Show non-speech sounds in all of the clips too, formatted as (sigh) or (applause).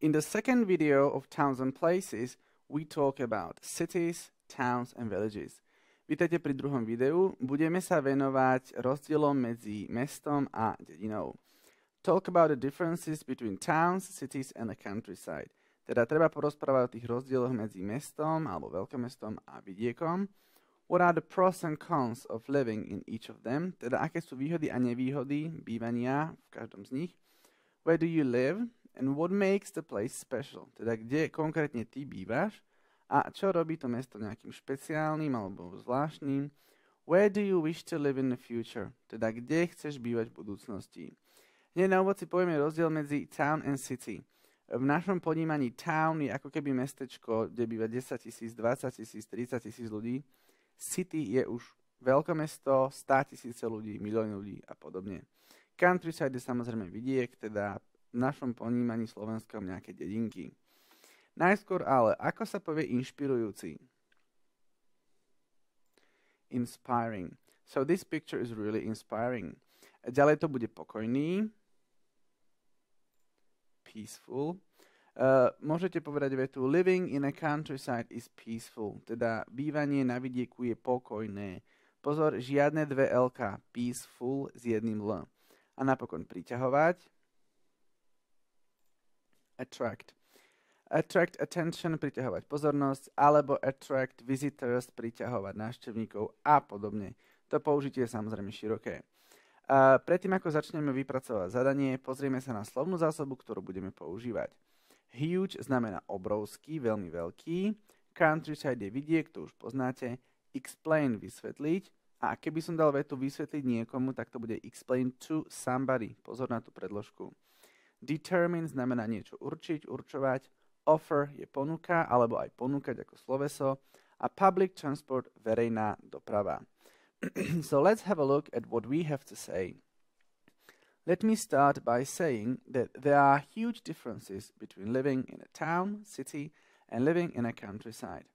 In the second video of Towns and Places, we talk about cities, towns and villages. Vítajte pri druhom videu. Budeme sa venovať rozdielom medzi mestom a dedinou. Talk about the differences between towns, cities and the countryside. Teda treba porozprávať o tých rozdieloch medzi mestom alebo veľkomestom a vidiekom. What are the pros and cons of living in each of them? Teda aké sú výhody a nevýhody bývania v každom z nich. Where do you live? And what makes the place special? Teda kde konkrétne ty bývaš a čo robí to mesto nejakým špeciálnym alebo zvláštnym. Where do you wish to live in the future? Teda kde chceš bývať v budúcnosti. Hneď na úvod si povieme rozdiel medzi town and city. V našom ponímaní town je ako keby mestečko, kde býva 10 tisíc, 20 tisíc, 30 tisíc ľudí. City je už veľkomesto, 100 tisíce ľudí, milióny ľudí a podobne. Countryside je samozrejme vidiek, teda v našom ponímaní slovenskom nejaké dedinky. Najskôr ale, ako sa povie inšpirujúci? Inspiring. So this picture is really inspiring. Ďalej to bude pokojný. Peaceful. Uh, môžete povedať vetu Living in a countryside is peaceful. Teda bývanie na vidieku je pokojné. Pozor, žiadne dve LK. Peaceful s jedným L. A napokon priťahovať attract. Attract attention, priťahovať pozornosť, alebo attract visitors, priťahovať návštevníkov a podobne. To použitie je samozrejme široké. A predtým, ako začneme vypracovať zadanie, pozrieme sa na slovnú zásobu, ktorú budeme používať. Huge znamená obrovský, veľmi veľký. Countryside je vidiek, to už poznáte. Explain, vysvetliť. A keby som dal vetu vysvetliť niekomu, tak to bude explain to somebody. Pozor na tú predložku. Determine znamená niečo určiť, určovať. Offer je ponuka alebo aj ponúkať ako sloveso. A public transport verejná doprava. (clears throat) so let's have a look at what we have to say. Let me start by saying that there are huge differences between living in a town, city, and living in a countryside.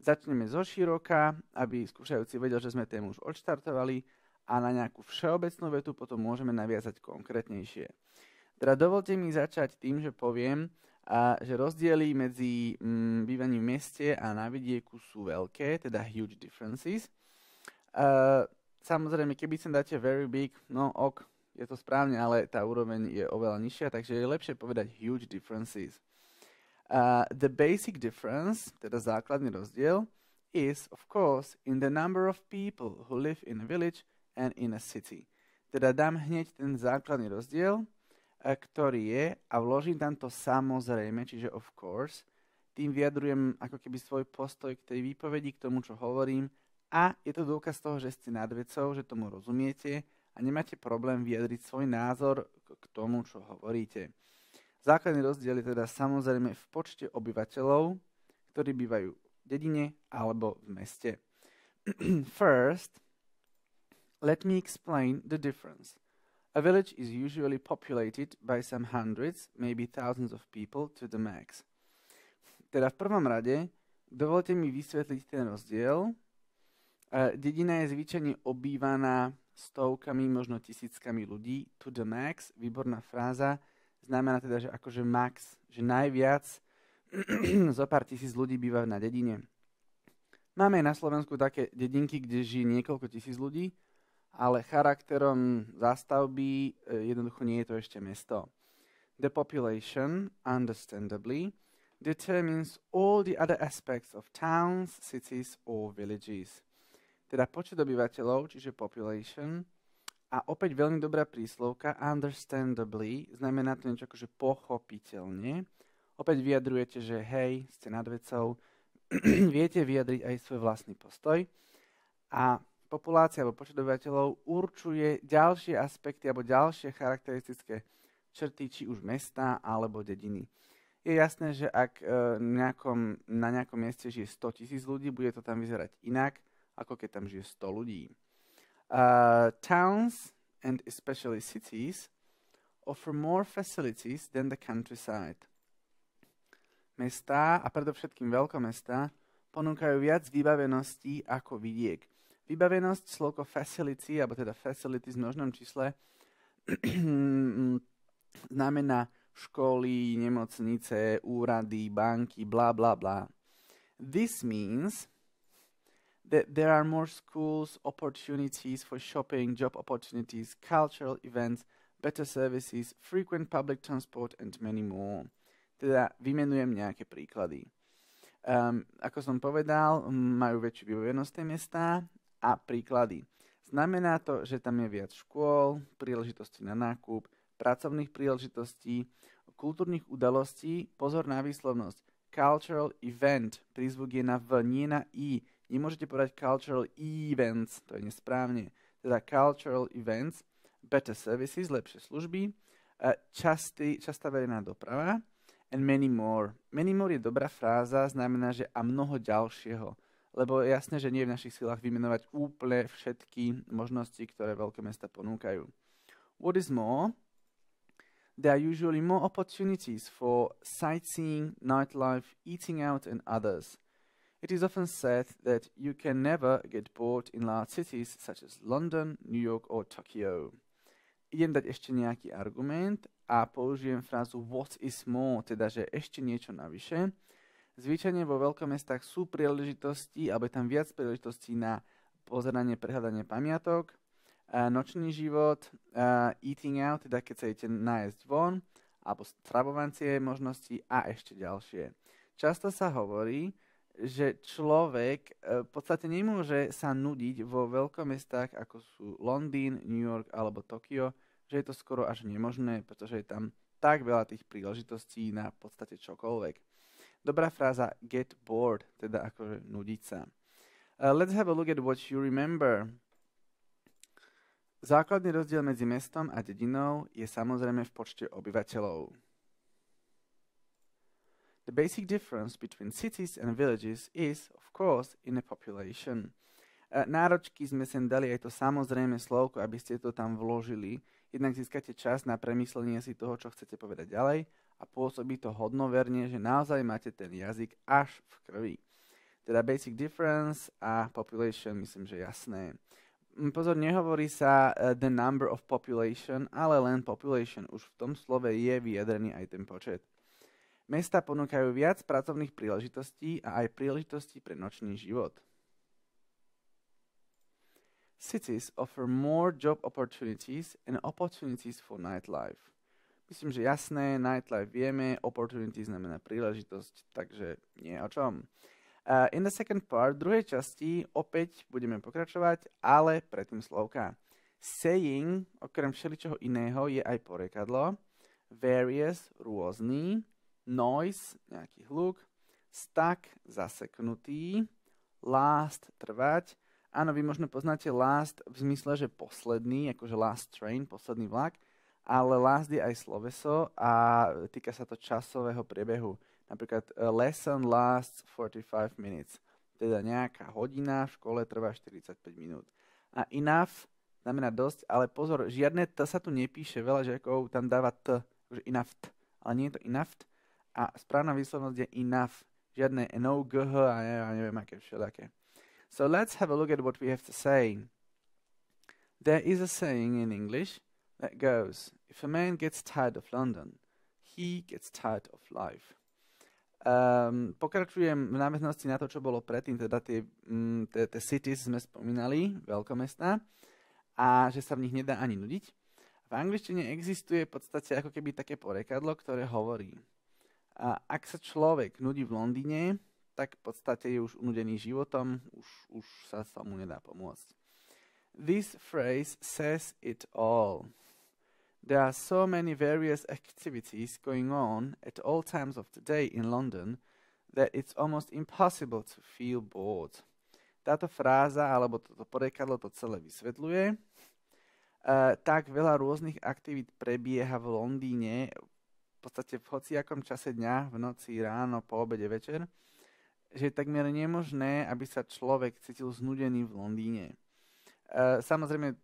Začneme zo široka, aby skúšajúci vedel, že sme tému už odštartovali a na nejakú všeobecnú vetu potom môžeme naviazať konkrétnejšie. Teda dovolte mi začať tým, že poviem, a, že rozdiely medzi mm, bývaním v meste a na vidieku sú veľké, teda huge differences. A, samozrejme, keby sem dáte very big, no ok, je to správne, ale tá úroveň je oveľa nižšia, takže je lepšie povedať huge differences. Uh, the basic difference, teda základný rozdiel, is, of course, in the number of people who live in a village and in a city. Teda dám hneď ten základný rozdiel, ktorý je a vložím tam to samozrejme, čiže of course, tým vyjadrujem ako keby svoj postoj k tej výpovedi, k tomu, čo hovorím a je to dôkaz toho, že ste nad vecou, že tomu rozumiete a nemáte problém vyjadriť svoj názor k tomu, čo hovoríte. Základný rozdiel je teda samozrejme v počte obyvateľov, ktorí bývajú v dedine alebo v meste. (clears throat) First, let me explain the difference. A village is usually populated by some hundreds, maybe thousands of people to the max. Teda v prvom rade, dovolte mi vysvetliť ten rozdiel. Uh, dedina je zvyčajne obývaná stovkami, možno tisíckami ľudí to the max. Výborná fráza. Znamená teda, že akože max, že najviac (clears throat) zo pár tisíc ľudí býva na dedine. Máme na Slovensku také dedinky, kde žije niekoľko tisíc ľudí, ale charakterom zástavby jednoducho nie je to ešte mesto. The population, understandably, determines all the other aspects of towns, cities or villages. Teda počet obyvateľov, čiže population, a opäť veľmi dobrá príslovka, understandably, znamená to niečo akože pochopiteľne. Opäť vyjadrujete, že hej, ste nad vecou, (clears throat) viete vyjadriť aj svoj vlastný postoj. A populácia alebo počet obyvateľov určuje ďalšie aspekty alebo ďalšie charakteristické črty či už mesta alebo dediny. Je jasné, že ak e, nejakom, na nejakom mieste žije 100 tisíc ľudí, bude to tam vyzerať inak, ako keď tam žije 100 ľudí. Uh, towns and especially cities offer more facilities than the countryside. Mestá a predovšetkým veľkomestá ponúkajú viac vybaveností ako vidiek. Vybavenosť, slovko facility, alebo teda facility v množnom čísle, (clears throat) znamená školy, nemocnice, úrady, banky, bla bla bla. This means that there are more schools, opportunities for shopping, job opportunities, cultural events, better services, frequent public transport and many more. Teda vymenujem nejaké príklady. Um, ako som povedal, majú väčšiu vybavenosť tie mesta a príklady. Znamená to, že tam je viac škôl, príležitostí na nákup, pracovných príležitostí, kultúrnych udalostí, pozor na výslovnosť, cultural event, prízvuk je na V, nie na I. Nemôžete povedať cultural events, to je nesprávne. Teda cultural events, better services, lepšie služby, častý, častá verejná doprava, and many more. Many more je dobrá fráza, znamená, že a mnoho ďalšieho. Lebo jasné, že nie je v našich silách vymenovať úplne všetky možnosti, ktoré veľké mesta ponúkajú. What is more? There are usually more opportunities for sightseeing, nightlife, eating out, and others. It is often said that you can never get bored in large cities such as London, New York, or Tokyo. Idem dať ešte nejaký argument a použijem frázu what is more, teda že ešte niečo navyše. Zvyčajne vo veľkomestách sú príležitosti, alebo tam viac príležitostí na pozeranie, prehľadanie pamiatok, nočný život, eating out, teda keď sa idete nájsť von, alebo stravovacie možnosti a ešte ďalšie. Často sa hovorí, že človek e, v podstate nemôže sa nudiť vo veľkomestách, ako sú Londýn, New York alebo Tokio, že je to skoro až nemožné, pretože je tam tak veľa tých príležitostí na podstate čokoľvek. Dobrá fráza get bored, teda akože nudiť sa. Uh, let's have a look at what you remember. Základný rozdiel medzi mestom a dedinou je samozrejme v počte obyvateľov. The basic difference between cities and villages is, of course, in the population. Uh, náročky sme sem dali aj to samozrejme slovko, aby ste to tam vložili, jednak získate čas na premyslenie si toho, čo chcete povedať ďalej a pôsobí to hodnoverne, že naozaj máte ten jazyk až v krvi. Teda basic difference a population, myslím, že jasné. Mm, pozor, nehovorí sa uh, the number of population, ale len population. Už v tom slove je vyjadrený aj ten počet. Mesta ponúkajú viac pracovných príležitostí a aj príležitostí pre nočný život. Cities offer more job opportunities and opportunities for nightlife. Myslím, že jasné, nightlife vieme, opportunity znamená príležitosť, takže nie o čom. Uh, in the second part, druhej časti, opäť budeme pokračovať, ale predtým slovka. Saying, okrem všeličoho iného, je aj porekadlo. Various, rôzny. Noise, nejaký hluk. Stuck, zaseknutý. Last, trvať Áno, vy možno poznáte last v zmysle, že posledný, akože last train, posledný vlak, ale last je aj sloveso a týka sa to časového priebehu. Napríklad lesson lasts 45 minutes. Teda nejaká hodina v škole trvá 45 minút. A enough znamená dosť, ale pozor, žiadne t sa tu nepíše, veľa žiakov tam dáva t, akože enough, ale nie je to enough. A správna výslovnosť je enough. Žiadne no, gh a ja neviem aké všelijaké. So let's have a look at what we have to say. There is a saying in English that goes, if a man gets tired of London, he gets tired of life. Um, pokračujem v náväznosti na to, čo bolo predtým, teda tie, mm, tie, tie cities sme spomínali, veľkomestá, a že sa v nich nedá ani nudiť. V angličtine existuje v podstate ako keby také porekadlo, ktoré hovorí, a ak sa človek nudí v Londýne, tak v podstate je už unudený životom, už, už sa sa nedá pomôcť. This phrase says it all. There are so many various activities going on at all times of the day in London that it's almost impossible to feel bored. Táto fráza alebo toto porekadlo to celé vysvetľuje. Uh, tak veľa rôznych aktivít prebieha v Londýne v podstate v hociakom čase dňa, v noci, ráno, po obede, večer, že je takmer nemožné, aby sa človek cítil znudený v Londýne. E, samozrejme,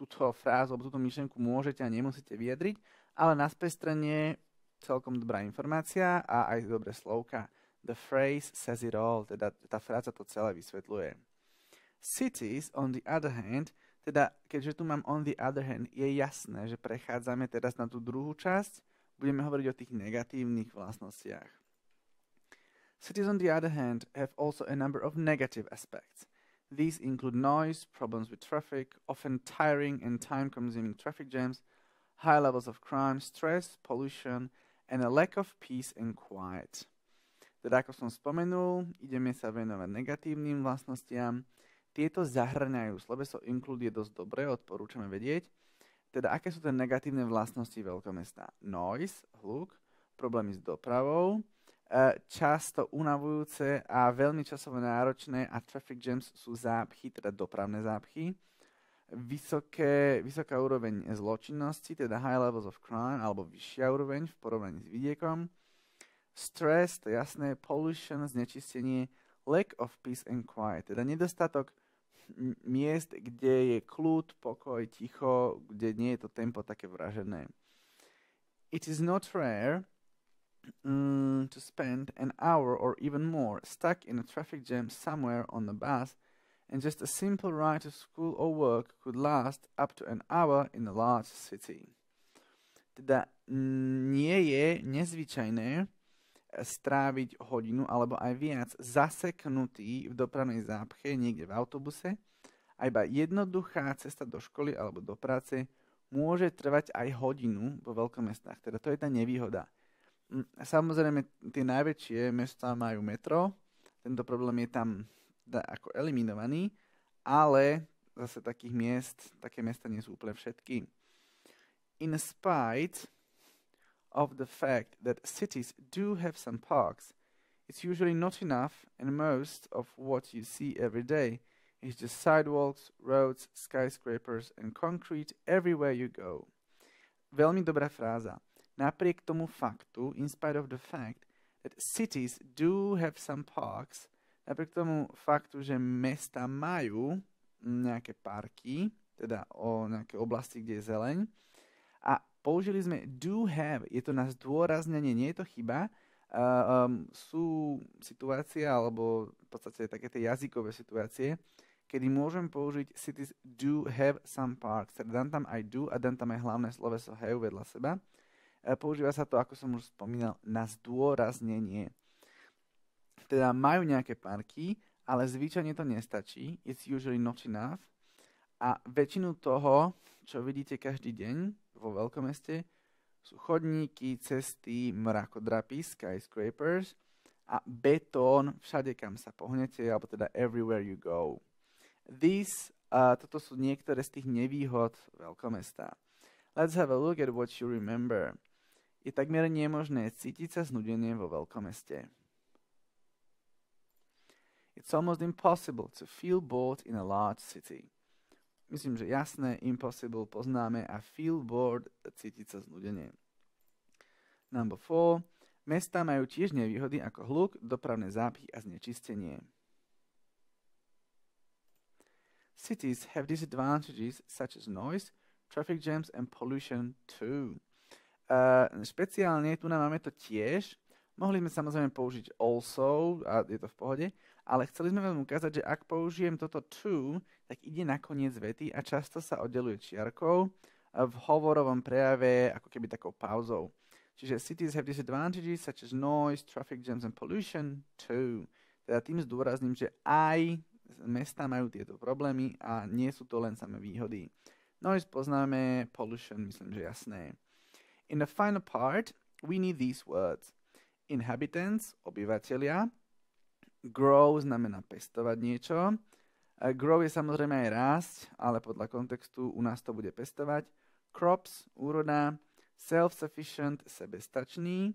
túto frázu alebo túto myšlenku môžete a nemusíte vyjadriť, ale na strane celkom dobrá informácia a aj dobré slovka. The phrase says it all, teda tá fráza to celé vysvetľuje. Cities, on the other hand, teda keďže tu mám on the other hand, je jasné, že prechádzame teraz na tú druhú časť, budeme hovoriť o tých negatívnych vlastnostiach. Cities, on the other hand, have also a number of negative aspects. These include noise, problems with traffic, often tiring and time consuming traffic jams, high levels of crime, stress, pollution, and a lack of peace and quiet. Teda ako som spomenul, ideme sa venovať negatívnym vlastnostiam. Tieto zahrňajú, sloveso include je dosť dobré, odporúčame vedieť. Teda aké sú tie negatívne vlastnosti veľkomesta? Noise, hluk, problémy s dopravou, často unavujúce a veľmi časovo náročné a traffic jams sú zápchy, teda dopravné zápchy. Vysoké, vysoká úroveň zločinnosti, teda high levels of crime, alebo vyššia úroveň v porovnaní s vidiekom stress, to jasné, pollution, znečistenie, lack of peace and quiet, teda nedostatok miest, kde je kľud, pokoj, ticho, kde nie je to tempo také vražené. It is not rare um, to spend an hour or even more stuck in a traffic jam somewhere on the bus and just a simple ride to school or work could last up to an hour in a large city. Teda nie je nezvyčajné, stráviť hodinu alebo aj viac zaseknutý v dopravnej zápche niekde v autobuse a iba jednoduchá cesta do školy alebo do práce môže trvať aj hodinu vo veľkomestách. Teda to je tá nevýhoda. Samozrejme, tie najväčšie mesta majú metro, tento problém je tam ako eliminovaný, ale zase takých miest, také mesta nie sú úplne všetky. In spite of the fact that cities do have some parks, it's usually not enough, and most of what you see every day is just sidewalks, roads, skyscrapers, and concrete everywhere you go. Veľmi dobrá fráza. Napriek tomu faktu, in spite of the fact that cities do have some parks, napriek tomu faktu, že mesta majú nejaké parky, teda o nejaké oblasti, kde je zeleň, a použili sme do have, je to na zdôraznenie, nie je to chyba. Uh, um, sú situácie, alebo v podstate také tie jazykové situácie, kedy môžem použiť cities do have some parks. Teda dám tam aj do a dám tam aj hlavné sloveso have vedľa seba. Uh, používa sa to, ako som už spomínal, na zdôraznenie. Teda majú nejaké parky, ale zvyčajne to nestačí. It's usually not enough. A väčšinu toho, čo vidíte každý deň, vo veľkomeste sú chodníky, cesty, mrakodrapy, skyscrapers a betón všade, kam sa pohnete, alebo teda everywhere you go. These, uh, toto sú niektoré z tých nevýhod veľkomesta. Let's have a look at what you remember. Je takmer nemožné cítiť sa znudenie vo veľkomeste. It's almost impossible to feel bored in a large city. Myslím, že jasné, impossible poznáme a feel bored, cítiť sa znudenie. Number 4. Mesta majú tiež nevýhody ako hluk, dopravné zápchy a znečistenie. Cities have disadvantages such as noise, traffic jams and pollution too. Uh, špeciálne tu máme to tiež. Mohli sme samozrejme použiť also, a je to v pohode, ale chceli sme vám ukázať, že ak použijem toto to, tak ide na koniec vety a často sa oddeluje čiarkou v hovorovom prejave ako keby takou pauzou. Čiže cities have disadvantages such as noise, traffic jams and pollution too. Teda tým zdôrazním, že aj mesta majú tieto problémy a nie sú to len samé výhody. Noise poznáme, pollution myslím, že jasné. In the final part, we need these words. Inhabitants, obyvateľia, Grow znamená pestovať niečo. Grow je samozrejme aj rásť, ale podľa kontextu u nás to bude pestovať. Crops, úroda. Self-sufficient, sebestačný.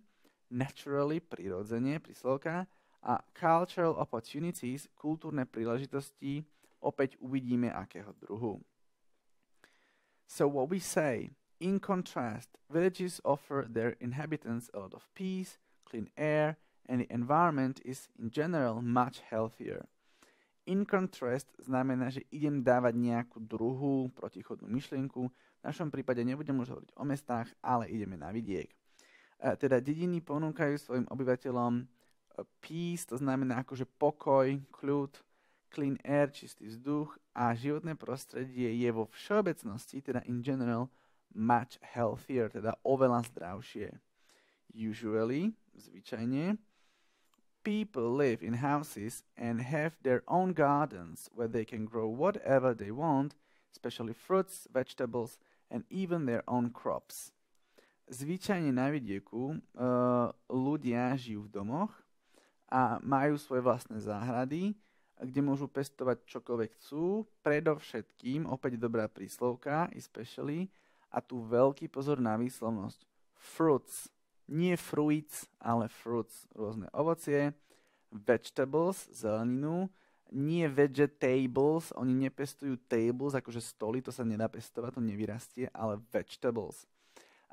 Naturally, prirodzene, príslovka. A cultural opportunities, kultúrne príležitosti, opäť uvidíme akého druhu. So what we say, in contrast, villages offer their inhabitants a lot of peace, clean air, and the environment is in general much healthier. In contrast znamená, že idem dávať nejakú druhú protichodnú myšlienku. V našom prípade nebudem už hovoriť o mestách, ale ideme na vidiek. E, teda dediny ponúkajú svojim obyvateľom e, peace, to znamená akože pokoj, kľud, clean air, čistý vzduch a životné prostredie je vo všeobecnosti, teda in general, much healthier, teda oveľa zdravšie. Usually, zvyčajne, people live in houses and have their own gardens where they can grow whatever they want, especially fruits, vegetables, and even their own crops. Zvyčajne na vidieku uh, ľudia žijú v domoch a majú svoje vlastné záhrady, kde môžu pestovať čokoľvek chcú. Predovšetkým, opäť dobrá príslovka, especially, a tu veľký pozor na výslovnosť. Fruits. Nie fruits, ale fruits. Rôzne ovocie. Vegetables, zeleninu. Nie vegetables, oni nepestujú tables, akože stoly, to sa nedá pestovať, to nevyrastie, ale vegetables.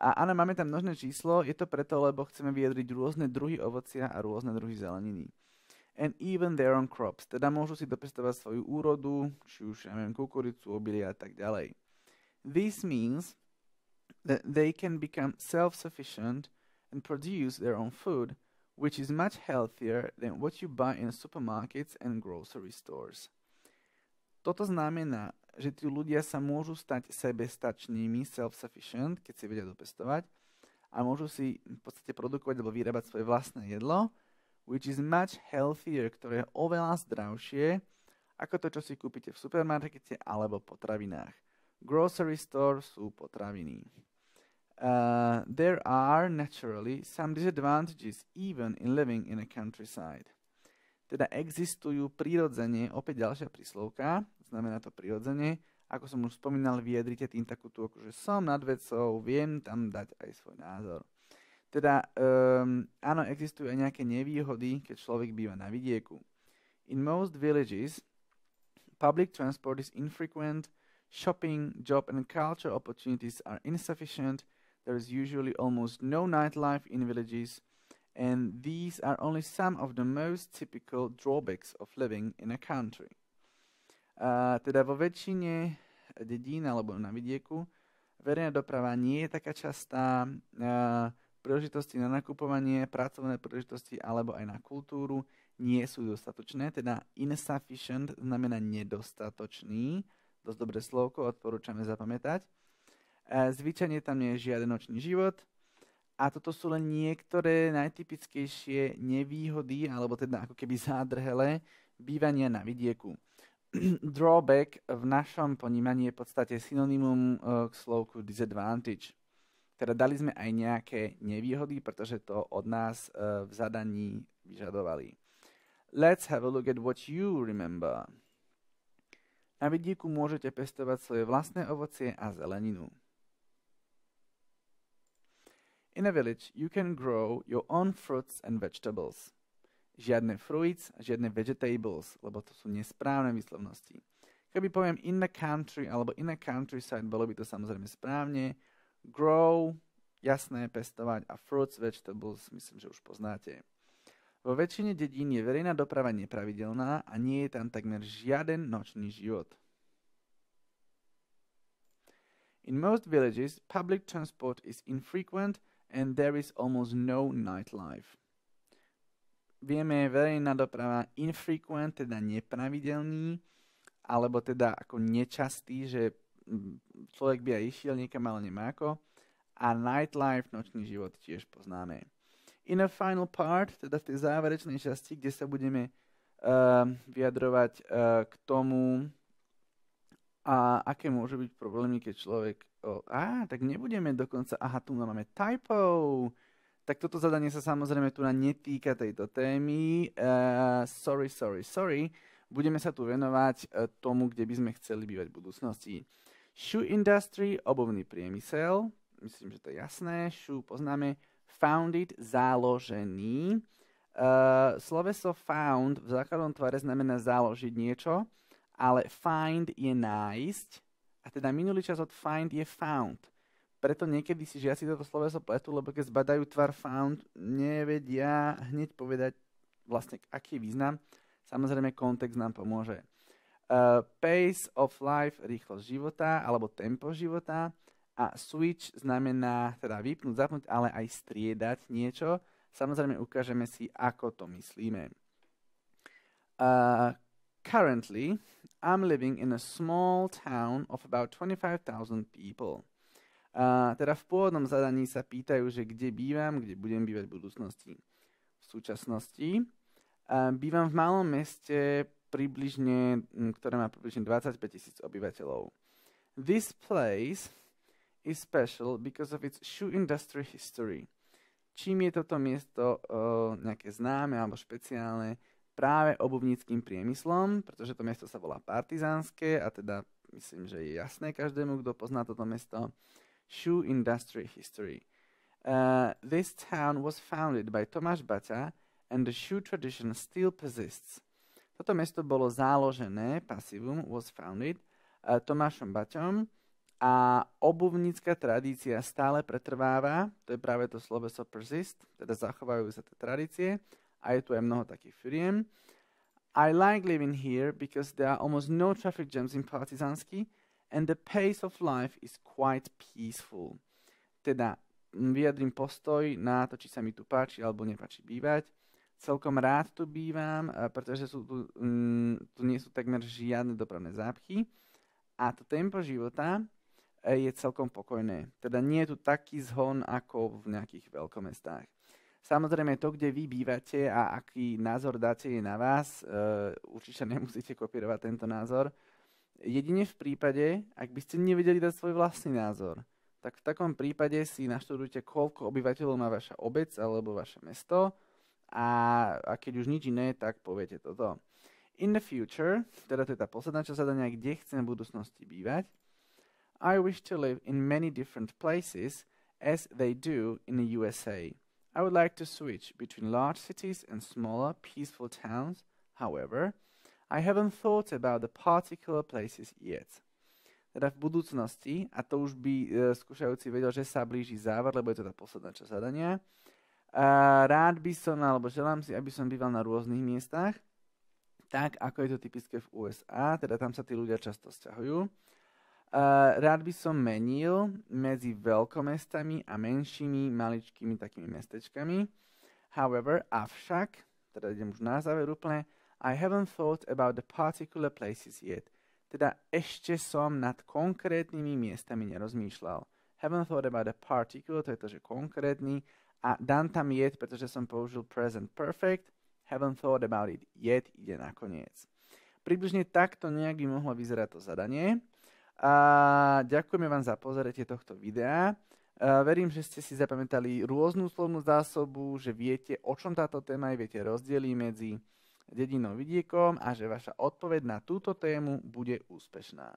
A áno, máme tam množné číslo, je to preto, lebo chceme vyjadriť rôzne druhy ovocia a rôzne druhy zeleniny. And even their own crops, teda môžu si dopestovať svoju úrodu, či už, ja neviem, kukuricu, obilia a tak ďalej. This means that they can become self-sufficient and produce their own food, which is much healthier than what you buy in supermarkets and grocery stores. Toto znamená, že tí ľudia sa môžu stať sebestačnými, self-sufficient, keď si vedia dopestovať a môžu si v podstate produkovať alebo vyrábať svoje vlastné jedlo, which is much healthier, ktoré je oveľa zdravšie ako to, čo si kúpite v supermarkete alebo potravinách. Grocery store sú potraviny. Uh, there are naturally some disadvantages even in living in a countryside. Teda existujú prirodzene, opäť ďalšia príslovka, znamená to prirodzene. Ako som už spomínal, vyjadrite tým takú tú, akože som nad vecou, viem tam dať aj svoj názor. Teda um, áno, existujú aj nejaké nevýhody, keď človek býva na vidieku. In most villages, public transport is infrequent, shopping, job and culture opportunities are insufficient, there is usually almost no nightlife in villages, and these are only some of the most typical drawbacks of living in a country. A teda vo väčšine dedín alebo na vidieku verejná doprava nie je taká častá, a príležitosti na nakupovanie, pracovné príležitosti alebo aj na kultúru nie sú dostatočné, teda insufficient znamená nedostatočný, dosť dobré slovko, odporúčame zapamätať. A zvyčajne tam je žiaden život a toto sú len niektoré najtypickejšie nevýhody, alebo teda ako keby zádrhele bývania na vidieku. (clears throat) drawback v našom ponímaní je v podstate synonymum uh, k slovku disadvantage. Teda dali sme aj nejaké nevýhody, pretože to od nás uh, v zadaní vyžadovali. Let's have a look at what you remember. Na vidíku môžete pestovať svoje vlastné ovocie a zeleninu. In a village, you can grow your own fruits and vegetables žiadne fruits, žiadne vegetables, lebo to sú nesprávne výslovnosti. Keby poviem in the country alebo in a countryside, bolo by to samozrejme správne. Grow, jasné, pestovať a fruits, vegetables, myslím, že už poznáte. Vo väčšine dedín je verejná doprava nepravidelná a nie je tam takmer žiaden nočný život. In most villages, public transport is infrequent and there is almost no nightlife vieme verejná doprava infrequent, teda nepravidelný, alebo teda ako nečastý, že človek by aj išiel niekam, ale nemá ako. A nightlife, nočný život tiež poznáme. In a final part, teda v tej záverečnej časti, kde sa budeme uh, vyjadrovať uh, k tomu, a aké môžu byť problémy, keď človek... Oh, á, tak nebudeme dokonca... Aha, tu máme typo tak toto zadanie sa samozrejme tu netýka tejto témy. Uh, sorry, sorry, sorry. Budeme sa tu venovať uh, tomu, kde by sme chceli bývať v budúcnosti. Shoe industry, obovný priemysel. Myslím, že to je jasné. Shoe poznáme. Founded, založený. Uh, sloveso found v základnom tvare znamená založiť niečo, ale find je nájsť. A teda minulý čas od find je found preto niekedy si žiaci toto sloveso pletú, lebo keď zbadajú tvar found, nevedia hneď povedať vlastne aký význam. Samozrejme, kontext nám pomôže. Uh, pace of life, rýchlosť života, alebo tempo života. A switch znamená teda vypnúť, zapnúť, ale aj striedať niečo. Samozrejme, ukážeme si, ako to myslíme. Uh, currently, I'm living in a small town of about 25,000 people. A teda v pôvodnom zadaní sa pýtajú, že kde bývam, kde budem bývať v budúcnosti. V súčasnosti a bývam v malom meste, približne, ktoré má približne 25 tisíc obyvateľov. This place is special because of its shoe industry history. Čím je toto miesto uh, nejaké známe alebo špeciálne? Práve obuvníckým priemyslom, pretože to miesto sa volá partizánske a teda myslím, že je jasné každému, kto pozná toto mesto. Shoe industry history. Uh, this town was founded by Tomáš Baťa and the shoe tradition still persists. Toto mesto bolo záložené, pasivum was founded, uh, Tomášom Baťom a obuvnícka tradícia stále pretrváva, to je práve to sloveso persist, teda zachovajú sa tie tradície a je tu aj mnoho takých firiem. I like living here because there are almost no traffic jams in Partizansky and the pace of life is quite peaceful. Teda vyjadrím postoj na to, či sa mi tu páči alebo nepáči bývať celkom rád tu bývam, pretože sú tu, mm, tu nie sú takmer žiadne dopravné zápchy a to tempo života je celkom pokojné. Teda nie je tu taký zhon ako v nejakých veľkomestách. Samozrejme to, kde vy bývate a aký názor dáte je na vás, uh, určite nemusíte kopírovať tento názor. Jedine v prípade, ak by ste nevedeli dať svoj vlastný názor, tak v takom prípade si naštudujte, koľko obyvateľov má vaša obec alebo vaše mesto, a, a keď už nič iné, tak poviete toto. In the future, teda to je tá posledná časť zadania, kde chcem v budúcnosti bývať, I wish to live in many different places as they do in the USA. I would like to switch between large cities and smaller, peaceful towns. However, I haven't thought about the particular places yet. Teda v budúcnosti, a to už by uh, skúšajúci vedel, že sa blíži záver, lebo je to tá posledná časť zadania, Uh, rád by som, alebo želám si, aby som býval na rôznych miestach, tak ako je to typické v USA, teda tam sa tí ľudia často sťahujú. Rád by som menil medzi veľkomestami a menšími, maličkými takými mestečkami. However, avšak, teda idem už na záver úplne, I haven't thought about the particular places yet. Teda ešte som nad konkrétnymi miestami nerozmýšľal. Haven't thought about the particular, to je to, že konkrétny, a dám tam yet, pretože som použil present perfect. Haven't thought about it yet ide nakoniec. Približne takto nejak by mohlo vyzerať to zadanie. A ďakujeme vám za pozorenie tohto videa. A verím, že ste si zapamätali rôznu slovnú zásobu, že viete, o čom táto téma je, viete rozdiely medzi dedinou vidiekom a že vaša odpoveď na túto tému bude úspešná.